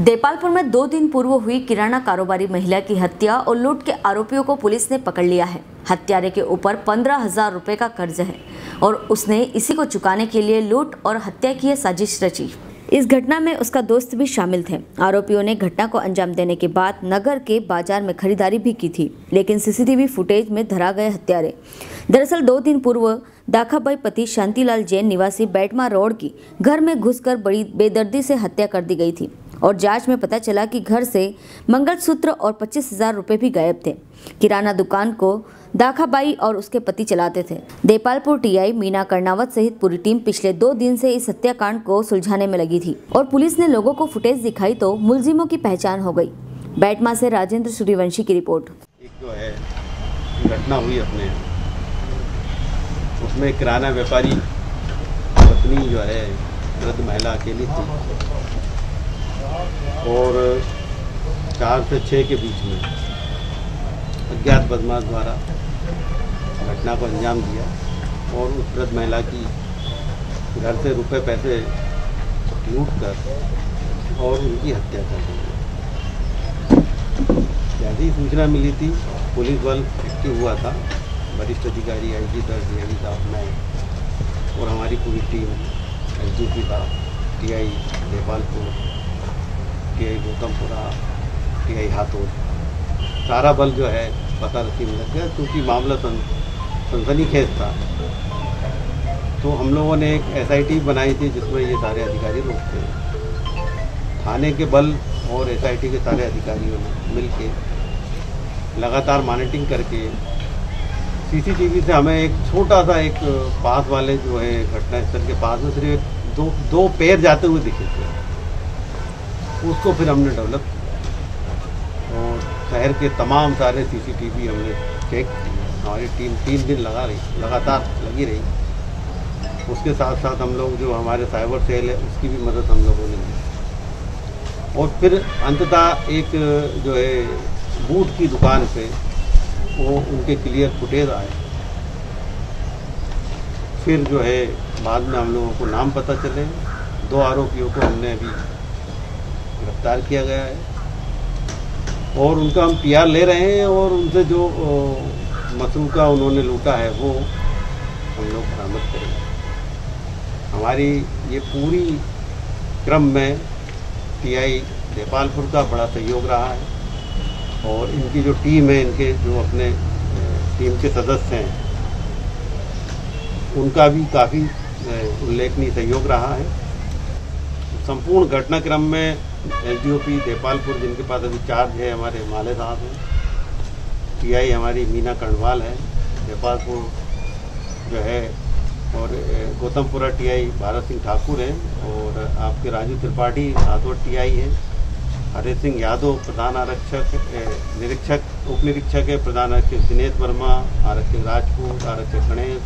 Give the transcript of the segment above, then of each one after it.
देपालपुर में दो दिन पूर्व हुई किराना कारोबारी महिला की हत्या और लूट के आरोपियों को पुलिस ने पकड़ लिया है। हत्यारे के ऊपर पंद्रह हज़ार रुपए का कर्ज है और उसने इसी को चुकाने के लिए लूट और हत्या की साजिश रची। इस घटना में उसका दोस्त भी शामिल थे। आरोपियों ने घटना को अंजाम देने के बाद नगर के बाज़ार में खरीदारी भी की थी, लेकिन सीसीटीवी फुटेज में धरा गए हत्यारे। दरअसल दो दिन पूर्व दाखाबाई पति शांतिलाल जैन निवासी बैटमा रोड की घर में घुसकर बड़ी बेदर्दी से हत्या कर दी गई थी। और जाँच में पता चला कि घर से मंगलसूत्र और पच्चीस हज़ार रुपये भी गायब थे। किराना दुकान को दाखाबाई और उसके पति चलाते थे। देपालपुर टीआई मीना कर्णावत सहित पूरी टीम पिछले दो दिन से इस हत्याकांड को सुलझाने में लगी थी और पुलिस ने लोगों को फुटेज दिखाई तो मुलजिमों की पहचान हो गई। बैटमा से राजेंद्र सूर्यवंशी की रिपोर्ट। एक जो है, घटना हुई अपने। उसमें किराना व्यापारी, पत्नी जो है, वृद्ध महिला अकेली थी। और चार से छः के बीच में अज्ञात बदमाश द्वारा घटना को अंजाम दिया और उस वृद्ध महिला की घर से रुपए पैसे लूट कर और उनकी हत्या कर दी जैसे सूचना मिली थी, पुलिस बल एक्टिव हुआ था। वरिष्ठ अधिकारी आई जी दर डी साहब, मैं और हमारी पूरी टीम एस डी पी साहब T I Nepalpur I Gautampura T I हाथोर सारा बल जो है, पता रखी में लग गया, क्योंकि मामला सन सनसनीखेज था। तो हम लोगों ने एक एसआईटी बनाई थी, जिसमें ये सारे अधिकारी लोग थे। थाने के बल और एसआईटी के सारे अधिकारियों ने मिल के लगातार मॉनिटरिंग करके सीसीटीवी से हमें एक छोटा सा एक पास वाले जो है, घटनास्थल के पास में सिर्फ़ दो दो पैर जाते हुए दिखे थे। उसको फिर हमने डेवलप और शहर के तमाम सारे सीसीटीवी हमने चेक हमारी टीम तीन दिन लगा रही, लगातार लगी रही। उसके साथ साथ हम लोग जो हमारे साइबर सेल है, उसकी भी मदद हम लोगों ने ली। और फिर अंततः एक, जो है बूट की दुकान पे वो उनके क्लियर फुटेज आए। फिर जो है, बाद में हम लोगों को नाम पता चले। दो आरोपियों को हमने अभी गिरफ़्तार किया गया है। और उनका हम पीआर ले रहे हैं और उनसे जो मसूका उन्होंने लूटा है, वो हम लोग बरामद करेंगे। हमारी ये पूरी क्रम में टीआई नेपालपुर का बड़ा सहयोग रहा है और इनकी जो टीम है, इनके जो अपने टीम के सदस्य हैं, उनका भी काफ़ी उल्लेखनीय सहयोग रहा है। संपूर्ण घटनाक्रम में S D O P Depalpur जिनके पास अभी चार्ज है, हमारे माले साहब हैं। टीआई हमारी मीना कर्णवाल है, देपालपुर जो है, और गौतमपुरा टीआई भारत सिंह ठाकुर हैं, और आपके राजू त्रिपाठी राठौर टीआई हैं। हरे सिंह यादव प्रधान आरक्षक निरीक्षक उप निरीक्षक है, प्रधान आरक्षक दिनेश वर्मा, आरक्षक राजपूत, आरक्षक गणेश,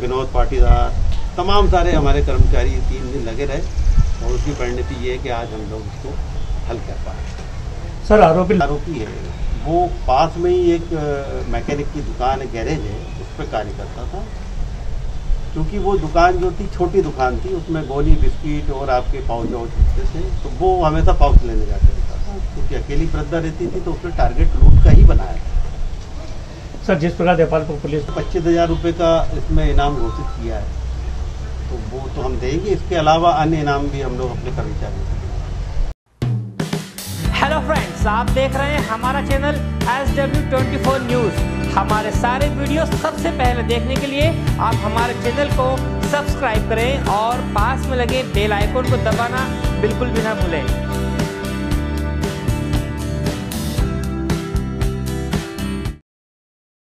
विनोद पाटीदार, तमाम सारे हमारे कर्मचारी तीन दिन लगे रहे। और उसकी परिणति ये है कि आज हम लोग उसको हल कर पाए। सर आरोपी आरोपी है वो पास में ही एक मैकेनिक की दुकान है गैरेज है उस पर कार्य करता था। क्योंकि वो दुकान जो थी छोटी दुकान थी उसमें गोली बिस्किट और आपके पाउच वाउच होते थे तो वो हमेशा पाउच लेने जाते रहता था। क्योंकि अकेली वृद्धा रहती थी तो उसने टारगेट लूट का ही बनाया था। सर जिस प्रकार देपालपुर पुलिस पच्चीस हज़ार रुपये का इसमें इनाम घोषित किया है। तो वो तो हम देंगे। इसके अलावा अन्य इनाम भी हम लोग अपने कर्मचारियों को हेलो फ्रेंड्स आप देख रहे हैं हमारा channel S W twenty four news हमारे सारे वीडियो सबसे पहले देखने के लिए आप हमारे चैनल को सब्सक्राइब करें और पास में लगे बेल आइकोन को दबाना बिल्कुल भी ना भूलें।